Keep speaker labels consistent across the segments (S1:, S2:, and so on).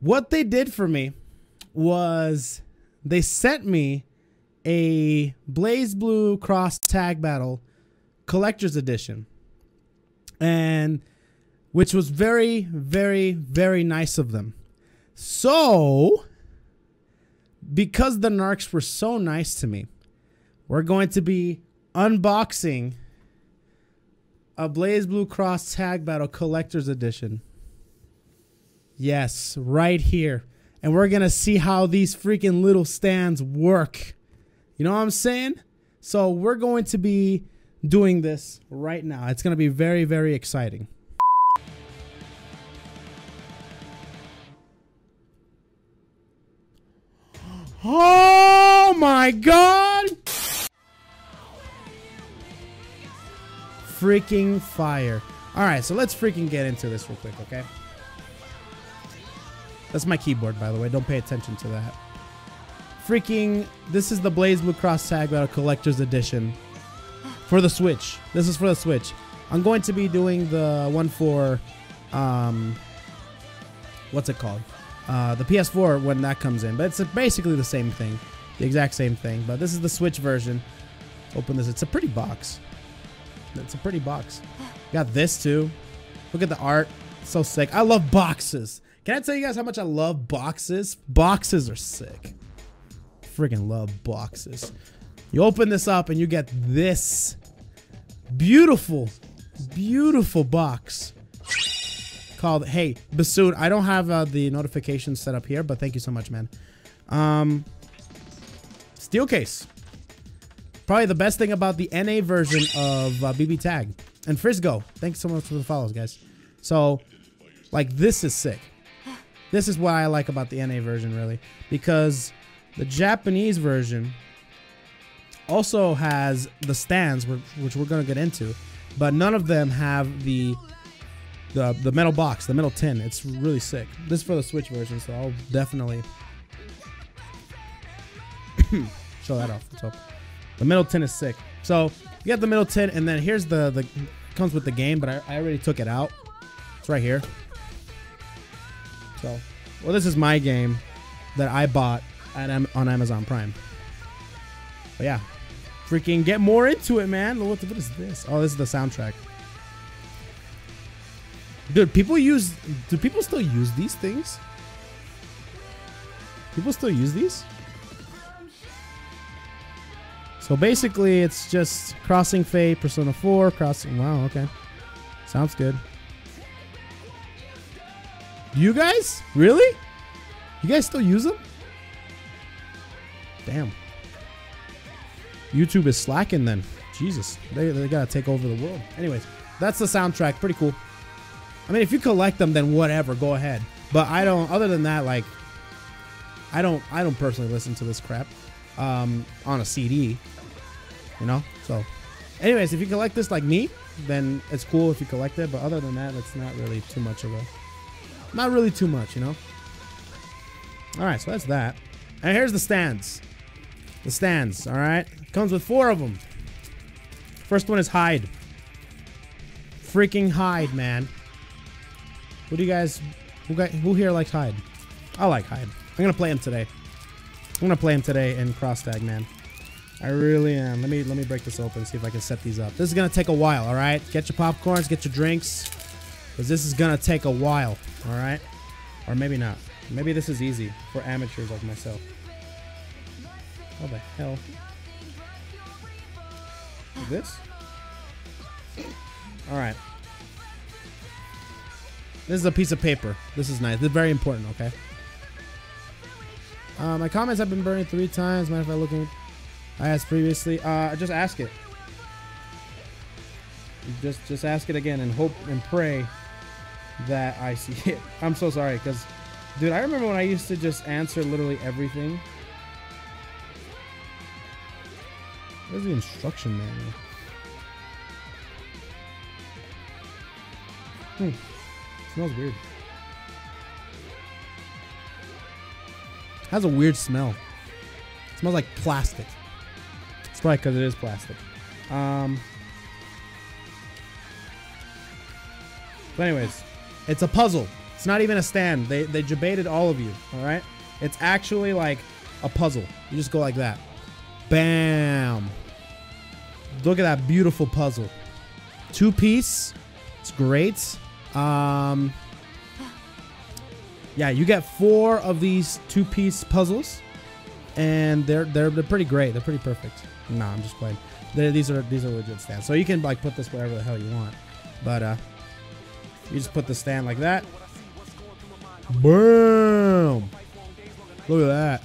S1: what they did for me was they sent me a BlazBlue Cross Tag Battle Collector's Edition. And which was very, very, very nice of them. So, because the Narcs were so nice to me, we're going to be unboxing a BlazBlue Cross Tag Battle Collector's Edition. Yes, right here. And we're going to see how these freaking little stands work. You know what I'm saying? So we're going to be doing this right now. It's going to be very, very exciting. Oh my god! Freaking fire. Alright, so let's freaking get into this real quick, okay? That's my keyboard, by the way. Don't pay attention to that. Freaking, this is the BlazBlue Cross Tag Battle Collector's Edition for the Switch. This is for the Switch. I'm going to be doing the one for, um, what's it called? Uh, the PS4 when that comes in. But it's basically the same thing. The exact same thing. But this is the Switch version. Open this. It's a pretty box. It's a pretty box. Got this too. Look at the art. So sick. I love boxes. Can I tell you guys how much I love boxes? Boxes are sick. Freaking love boxes. You open this up and you get this beautiful, beautiful box called Hey Bassoon. I don't have uh, the notifications set up here, but thank you so much, man. Um, steel case. Probably the best thing about the NA version of uh, BB Tag and Frisco. Thanks so much for the follows, guys. So, like, this is sick. This is what I like about the NA version, really, because the Japanese version also has the stands, which we're gonna get into, but none of them have the the the metal box, the metal tin. It's really sick. This is for the Switch version, so I'll definitely show that off. So the metal tin is sick. So you got the metal tin, and then here's the the comes with the game, but I, I already took it out. It's right here. So, well, this is my game that I bought at on Amazon Prime. But yeah, freaking get more into it, man. What, what is this? Oh, this is the soundtrack. Dude, people use... Do people still use these things? People still use these? So basically, it's just Crossing Fate, Persona 4, Crossing... Wow, okay. Sounds good. You guys? Really? You guys still use them? Damn. YouTube is slacking then. Jesus. They, they gotta take over the world. Anyways, that's the soundtrack. Pretty cool. I mean, if you collect them, then whatever, go ahead. But I don't. Other than that, like, I don't. I don't personally listen to this crap um, on a CD. You know. So, anyways, if you collect this like me, then it's cool if you collect it. But other than that, it's not really too much of a. Not really too much, you know. All right, so that's that. And here's the stands. The stands. All right, comes with four of them. First one is Hyde. Freaking Hyde, man. Who do you guys, who, got, who here likes Hyde? I like Hyde. I'm to play him today. I'm to play him today in Cross Tag, man. I really am. Let me let me break this open, see if I can set these up. This is to take a while, all right? Get your popcorns, get your drinks, because this is to take a while, all right? Or maybe not. Maybe this is easy for amateurs like myself. What the hell? This? All right. This is a piece of paper. This is nice. This is very important, okay? Uh, my comments have been burned three times. Mind if I look at I asked previously? Uh, just ask it. Just just ask it again and hope and pray that I see it. I'm so sorry because, dude, I remember when I used to just answer literally everything. Where's the instruction manual? Hmm. Smells weird. Has a weird smell. It smells like plastic. It's probably because it is plastic. Um, but anyways, it's a puzzle. It's not even a stand. They they debated all of you. All right. It's actually like a puzzle. You just go like that. Bam. Look at that beautiful puzzle. Two piece. It's great. Um. Yeah, you get four of these two piece puzzles, and they're they're they're pretty great. They're pretty perfect. Nah, I'm just playing. They're, these are these are legit stands. So you can like put this wherever the hell you want, but uh, you just put the stand like that. Boom! Look at that.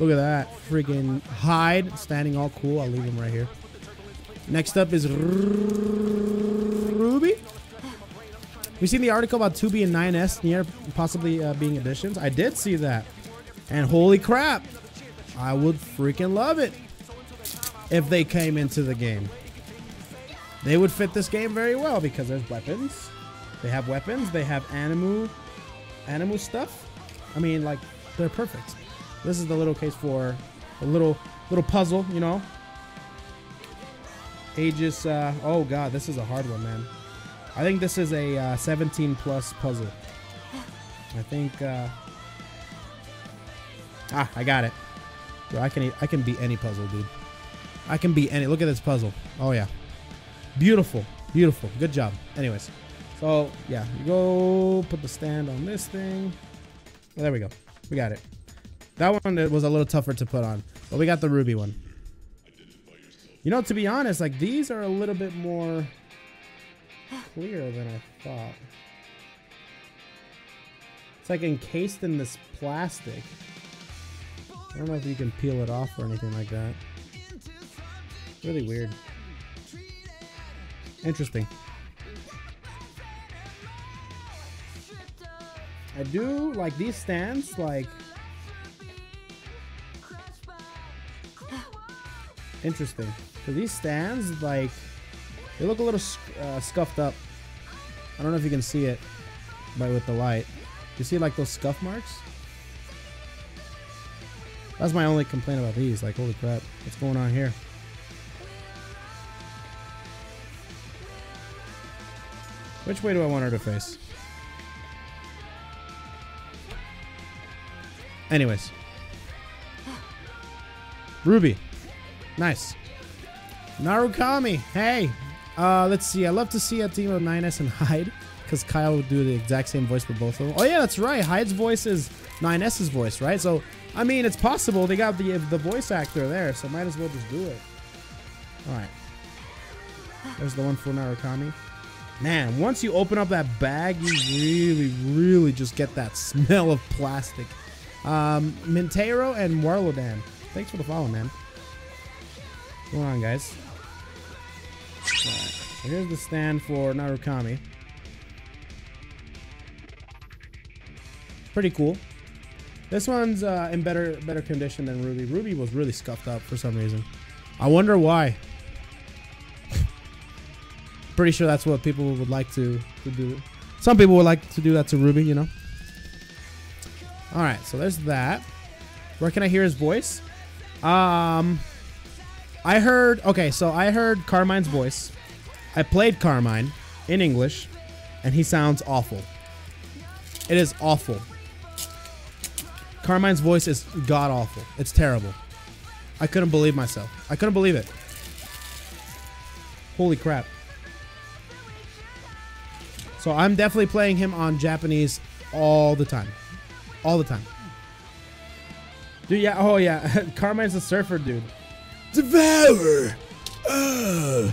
S1: Look at that. Freaking Hyde standing all cool. I'll leave him right here. Next up is Ruby. We seen the article about 2B and 9S NieR possibly uh, being additions. I did see that. And holy crap. I would freaking love it if they came into the game. They would fit this game very well because there's weapons. They have weapons. They have animu, animu stuff. I mean, like, they're perfect. This is the little case for a little little puzzle, you know. Aegis, uh, oh god, this is a hard one, man. I think this is a uh, 17 plus puzzle. I think, uh, ah, I got it. I can I can beat any puzzle, dude. I can beat any. Look at this puzzle. Oh yeah, beautiful, beautiful. Good job. Anyways, so yeah, you go put the stand on this thing. There we go. We got it. That one was a little tougher to put on, but we got the ruby one. You know, to be honest, like these are a little bit more clear than I thought. It's like encased in this plastic. I don't know if you can peel it off or anything like that. Really weird. Interesting. I do like these stands, like interesting. So these stands, like they look a little uh, scuffed up. I don't know if you can see it, but with the light, you see like those scuff marks. That's my only complaint about these. Like, holy crap, what's going on here? Which way do I want her to face? Anyways. Ruby. Nice. Narukami. Hey. Uh, let's see. I love to see a team of 9S and Hyde. Because Kyle would do the exact same voice for both of them. Oh, yeah, that's right. Hyde's voice is 9S's voice, right? So, I mean, it's possible. They got the, the voice actor there. So, might as well just do it. All right. There's the one for Narukami. Man, once you open up that bag, you really, really just get that smell of plastic. Um, Mintero and Warlodan. Thanks for the follow, man. Going on, guys? Alright, so here's the stand for Narukami. Pretty cool. This one's uh, in better better condition than Ruby. Ruby was really scuffed up for some reason. I wonder why. Pretty sure that's what people would like to, to do. Some people would like to do that to Ruby, you know. All right, so there's that. Where can I hear his voice? Um, I heard. Okay, so I heard Carmine's voice. I played Carmine in English, and he sounds awful. It is awful. Carmine's voice is god awful. It's terrible. I couldn't believe myself. I couldn't believe it. Holy crap. So I'm definitely playing him on Japanese all the time. All the time. Dude, yeah, oh yeah. Carmine's a surfer dude. Devour! Uh,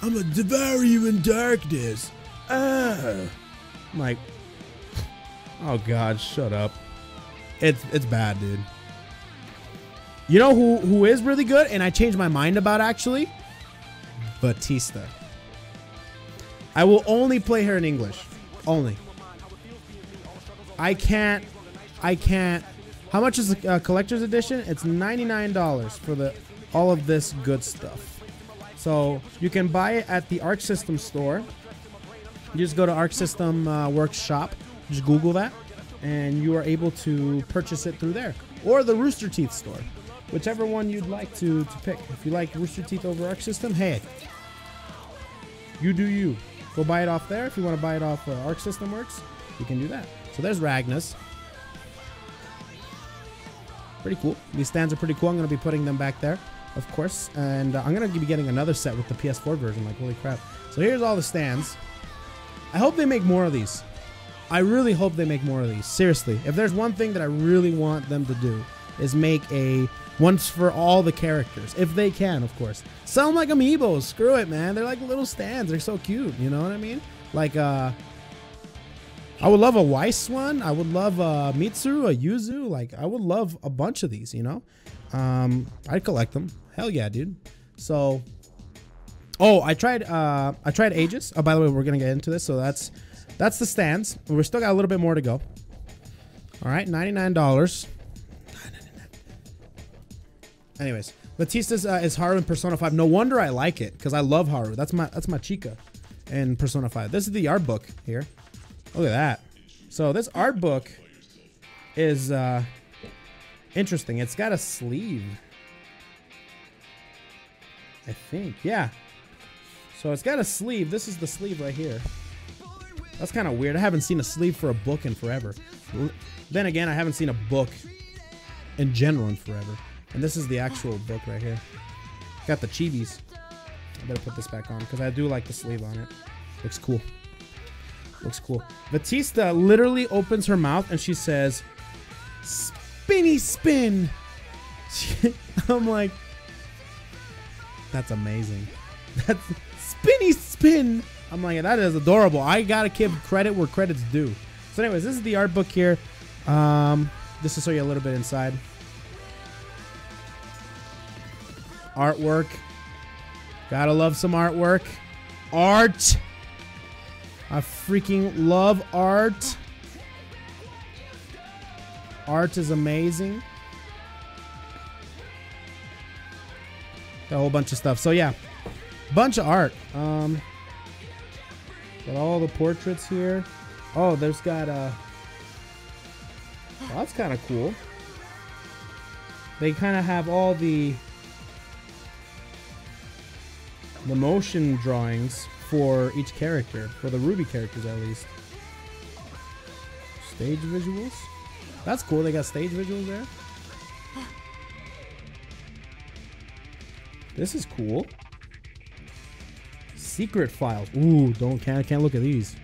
S1: I'm gonna devour you in darkness. Uh. I'm like, oh god, shut up. It's it's bad, dude. You know who who is really good, and I changed my mind about actually? Vatista. I will only play her in English. Only. I can't. I can't. How much is the uh, collector's edition? It's $99 for the all of this good stuff. So you can buy it at the Arc System store. You just go to Arc System uh, Workshop. Just Google that, and you are able to purchase it through there or the Rooster Teeth store, whichever one you'd like to to pick. If you like Rooster Teeth over Arc System, hey, you do you. Go buy it off there. If you want to buy it off uh, Arc System Works, you can do that. So there's Ragna's. Pretty cool. These stands are pretty cool. I'm going to be putting them back there, of course. And uh, I'm going to be getting another set with the PS4 version. Like, holy crap. So here's all the stands. I hope they make more of these. I really hope they make more of these. Seriously. If there's one thing that I really want them to do is make a once for all the characters. If they can, of course. Sell them like amiibos. Screw it, man. They're like little stands. They're so cute. You know what I mean? Like, uh, I would love a Weiss one. I would love a Mitsuru, a Yuzu. Like, I would love a bunch of these, you know? Um, I'd collect them. Hell yeah, dude. So, oh, I tried, uh, I tried Aegis. Oh, by the way, we're going to get into this. So that's, that's the stands. We're still got a little bit more to go. All right, $99. Anyways, Vatista's uh, is Haru in Persona 5. No wonder I like it because I love Haru. That's my that's my chica in Persona 5. This is the art book here. Look at that. So this art book is uh, interesting. It's got a sleeve. I think, yeah. So it's got a sleeve. This is the sleeve right here. That's kind of weird. I haven't seen a sleeve for a book in forever. Then again, I haven't seen a book in general in forever. And this is the actual book right here. Got the chibis. I better put this back on because I do like the sleeve on it. Looks cool. Looks cool. Vatista literally opens her mouth and she says, Spinny spin. I'm like, that's amazing. That's spinny spin. I'm like, that is adorable. I gotta give credit where credit's due. So, anyways, this is the art book here. Um, just to show you a little bit inside. Artwork. Gotta love some artwork. Art. I freaking love art. Art is amazing. Got a whole bunch of stuff. So yeah, bunch of art. Um, got all the portraits here. Oh, there's got a. Uh, well, that's kind of cool. They kind of have all the the motion drawings for each character, for the Ruby characters at least. Stage visuals? That's cool, they got stage visuals there. This is cool. Secret files. Ooh, don't can't can't look at these.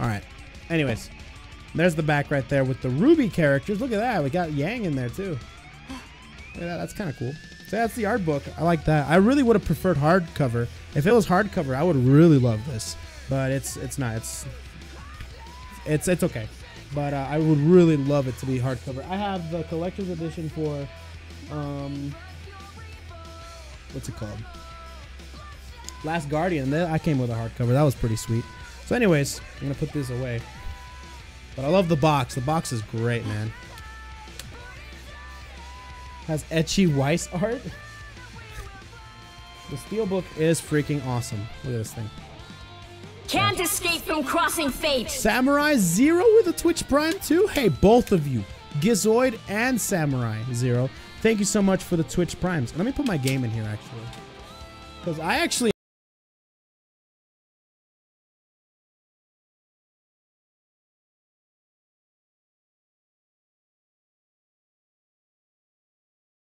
S1: Alright. Anyways. There's the back right there with the Ruby characters. Look at that. We got Yang in there too. Yeah, that's kind of cool. So that's the art book. I like that. I really would have preferred hardcover. If it was hardcover, I would really love this. But it's it's not. It's it's it's okay. But uh, I would really love it to be hardcover. I have the collector's edition for um what's it called? Last Guardian. I came with a hardcover. That was pretty sweet. So anyways, I'm gonna put this away. But I love the box. The box is great, man. Has etchy Weiss art. The steelbook is freaking awesome. Look at this thing.
S2: Can't escape from crossing fate.
S1: Samurai Zero with a Twitch Prime too? Hey, both of you. Gizoid and Samurai Zero. Thank you so much for the Twitch Primes. Let me put my game in here actually. Because I actually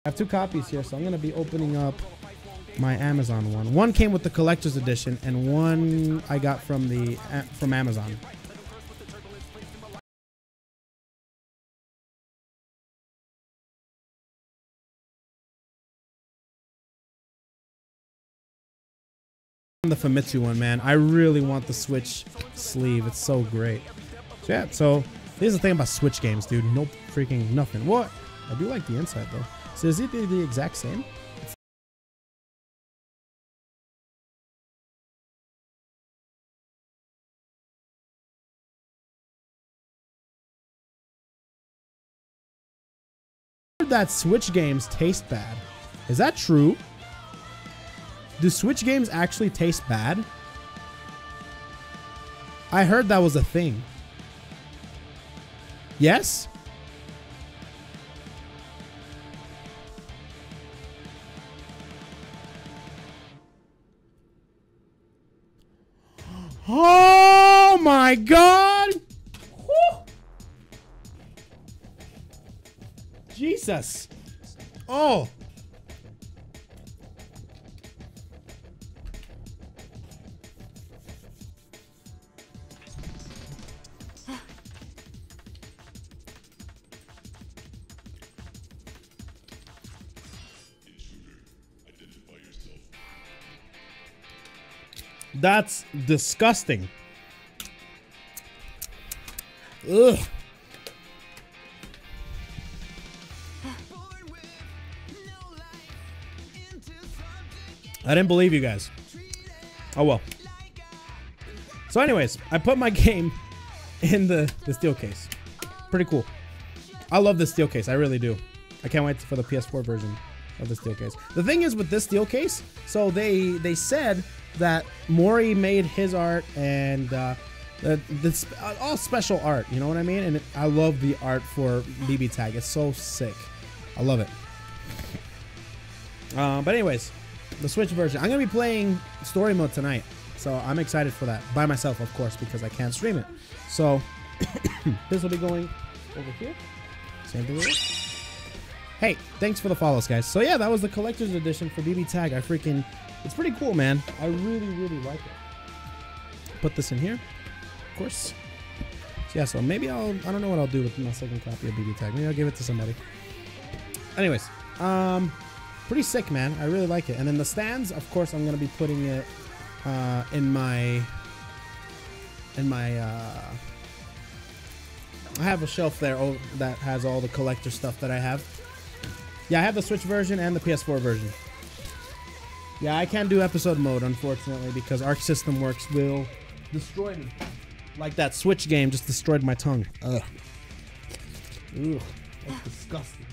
S1: I have two copies here, so I'm going to be opening up my Amazon one. One came with the collector's edition, and one I got from the from Amazon. The Famitsu one, man. I really want the Switch sleeve. It's so great. So yeah, so here's the thing about Switch games, dude. No freaking nothing. What? I do like the inside though. So is it the, exact same? that Switch games taste bad. Is that true? Do Switch games actually taste bad? I heard that was a thing. Yes? Oh my god! Whew. Jesus. Oh. That's disgusting. Ugh. I didn't believe you guys. Oh well. So, anyways, I put my game in the, the steel case. Pretty cool. I love this steel case. I really do. I can't wait for the PS4 version of the steel case. The thing is with this steel case, so they they said that Mori made his art and uh, the, this all special art. You know what I mean? And I love the art for BB Tag. It's so sick. I love it. Uh, but anyways, the Switch version. I'm gonna be playing story mode tonight, so I'm excited for that by myself, of course, because I can't stream it. So this will be going over here. Same thing. Hey, thanks for the follows, guys. So yeah, that was the collector's edition for BB Tag. I freaking, it's pretty cool, man. I really, really like it. Put this in here, of course. So yeah, so maybe I'll, I don't know what I'll do with my second copy of BB Tag. Maybe I'll give it to somebody. Anyways, um, pretty sick, man. I really like it. And then the stands, of course, I'm gonna be putting it uh, in my, in my. Uh, I have a shelf there that has all the collector stuff that I have. Yeah, I have the Switch version and the PS4 version. Yeah, I can't do episode mode, unfortunately, because Arc System Works will destroy me. Like that Switch game just destroyed my tongue. Ugh. Ugh. That's disgusting.